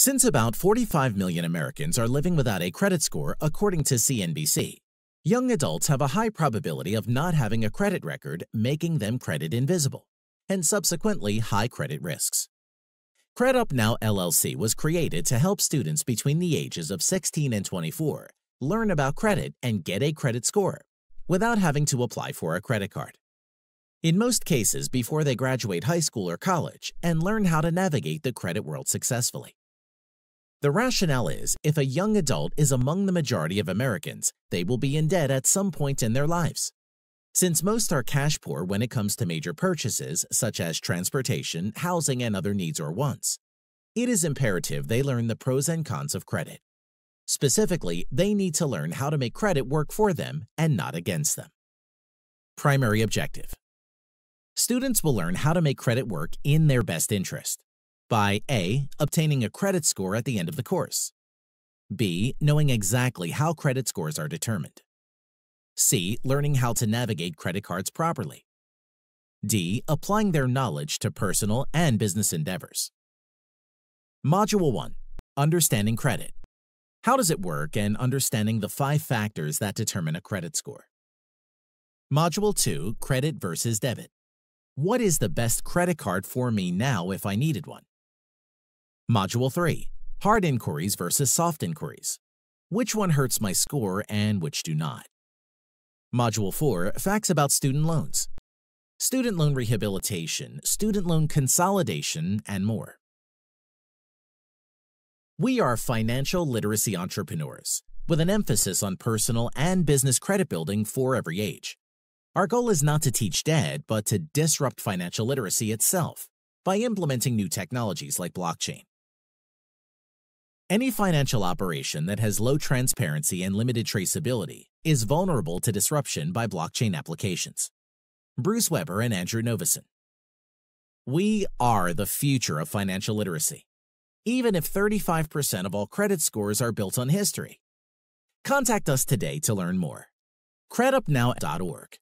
Since about 45 million Americans are living without a credit score, according to CNBC, young adults have a high probability of not having a credit record, making them credit invisible, and subsequently high credit risks. CredUp Now LLC was created to help students between the ages of 16 and 24 learn about credit and get a credit score without having to apply for a credit card. In most cases, before they graduate high school or college and learn how to navigate the credit world successfully. The rationale is if a young adult is among the majority of Americans, they will be in debt at some point in their lives. Since most are cash poor when it comes to major purchases such as transportation, housing, and other needs or wants, it is imperative they learn the pros and cons of credit. Specifically, they need to learn how to make credit work for them and not against them. Primary objective Students will learn how to make credit work in their best interest by A. Obtaining a credit score at the end of the course. B. Knowing exactly how credit scores are determined. C. Learning how to navigate credit cards properly. D. Applying their knowledge to personal and business endeavors. Module 1. Understanding Credit. How does it work and understanding the five factors that determine a credit score. Module 2. Credit versus Debit. What is the best credit card for me now if I needed one? Module 3. Hard inquiries versus soft inquiries. Which one hurts my score and which do not? Module 4. Facts about student loans. Student loan rehabilitation, student loan consolidation, and more. We are financial literacy entrepreneurs with an emphasis on personal and business credit building for every age. Our goal is not to teach dead, but to disrupt financial literacy itself by implementing new technologies like blockchain. Any financial operation that has low transparency and limited traceability is vulnerable to disruption by blockchain applications. Bruce Weber and Andrew Novison. We are the future of financial literacy, even if 35% of all credit scores are built on history. Contact us today to learn more. credupnow.org